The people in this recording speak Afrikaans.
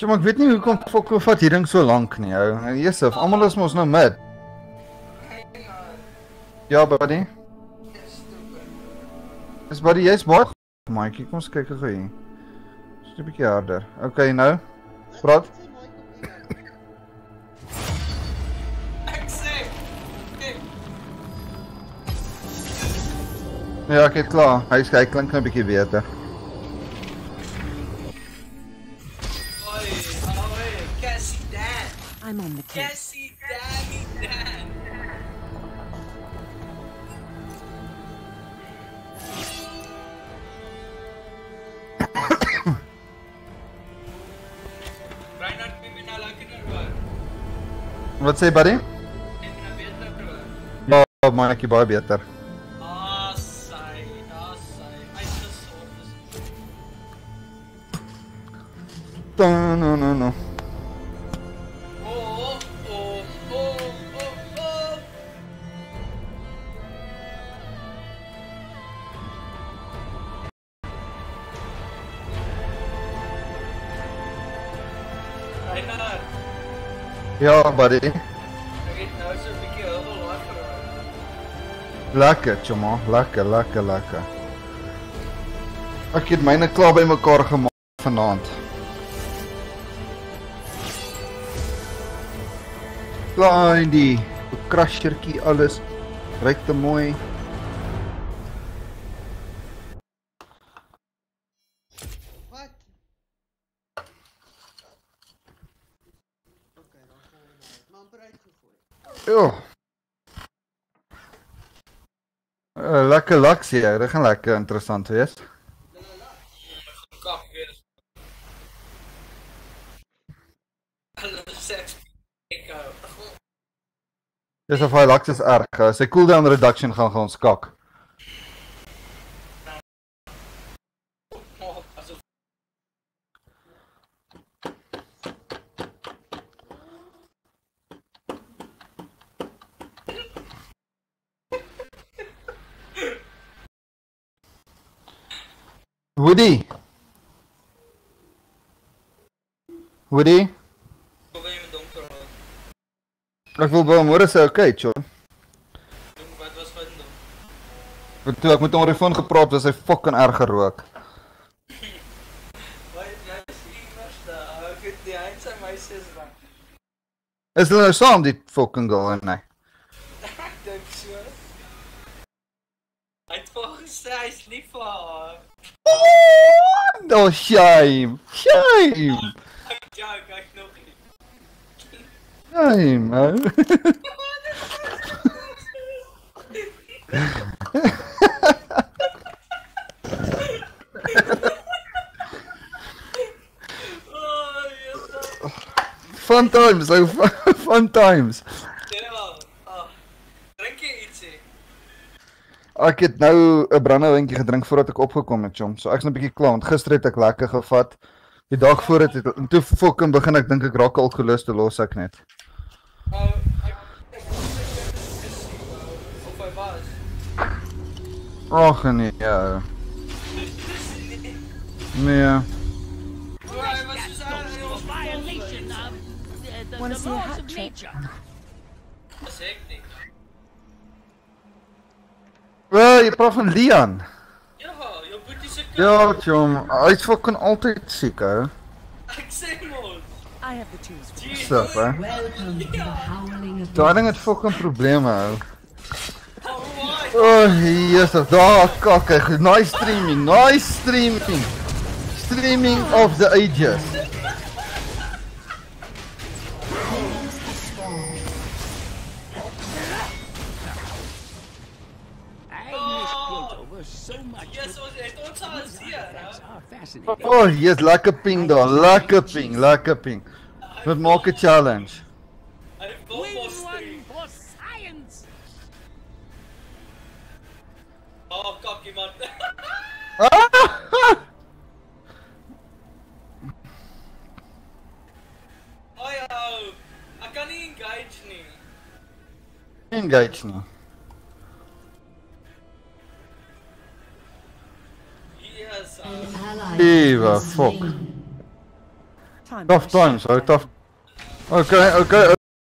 Maar ek weet nie hoekom fok vat hierdie ding so lank nie, ou. Jesef, almal is mos nou mid. Ja, buddy. Dis buddy, jy's baie Maatjie, kom ons kyk gou hier. Dis 'n bietjie harder. Okay, nou. Praat. Ek sê. Ja, ek het klaar. Hy sê hy klink nou 'n bietjie beter. I'm on the case. Jesse, Daddy, Dad. What's say, buddy? Oh, Mikey Barbie at. No, no, no, no. Ja, buddy. ek het nou so 'n bietjie laat geraak. Lekker, choma, lekker, lekker, lekker. Ek het myne klaar bymekaar gemaak vanaand. Klein die crushertjie alles ryk te mooi. Amper uitgegooi. Ja. Uh, lekker laksie, ja. dit gaan lekker interessant wees. Kak. Dis of hy laks is erg. Sy cooldown reduction gaan gaan skak. Oh, Woody. Woody, ek wil by môre sê okay, John. Wat was van doen? Want toe ek met hom oor die foon gepraat, was hy fucking erg gerook. Is het. Is hulle nou saam die fucking girl en? Ek dink so. Hy het vir gesê hy's lief vir haar. Oh, shame! Shame! I'm Shame, man. Oh, fun times, like Fun times. Ek het nou 'n brandewynkie gedrink voordat ek opgekom het, chom. So ek's nou 'n bietjie klaar. Want gister het ek lekker gevat. Die dag voor het en toe fucking begin ek dink ek raak alkoholus te los ek net. Oh, ek is is of hy was. Ag nee, ja. Nee. Oh, hy was soos aan hy jy praat van Leon. Ja, jou boetie se kind. Ja, chom. Hy's fucking altyd siek, ou. Ek sê mos. I have the tools. Stop, hè. Of Daai ding het fucking probleme, ou. O, oh, Jesus, daar kak hy. Nice streaming, nice streaming. Streaming of the ages. So? Oh, oh, yes, like a ping though, like a ping, like a ping. But mark a challenge. For science. Oh, cocky man. Oh, I can't engage me. Engage me. Eva, fuck. Tough time, so tough. Okay, okay.